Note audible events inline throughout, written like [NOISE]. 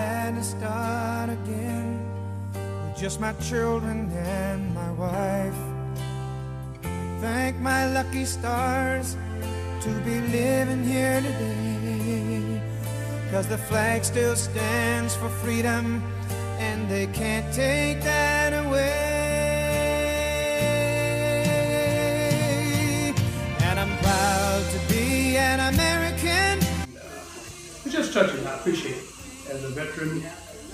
had to start again with just my children and my wife. Thank my lucky stars to be living here today. Cause the flag still stands for freedom and they can't take that away. And I'm proud to be an American. Just touching, I appreciate it. As a veteran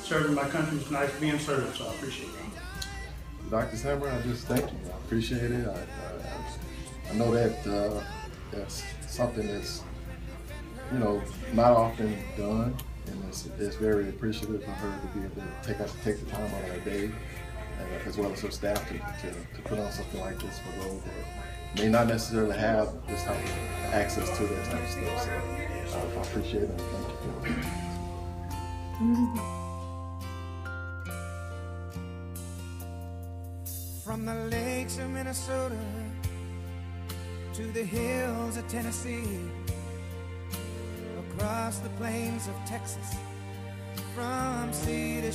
serving my country, it's nice being served, so I appreciate it. Dr. Sanford, I just thank you. I appreciate it. I, I, I know that uh, that's something that's, you know, not often done, and it's, it's very appreciative for her to be able to take, take the time out of her day, uh, as well as her staff to, to, to, put on something like this for those that may not necessarily have this type of access to that type of stuff. So uh, I appreciate it thank you. [LAUGHS] From the lakes of Minnesota to the hills of Tennessee, across the plains of Texas, from sea to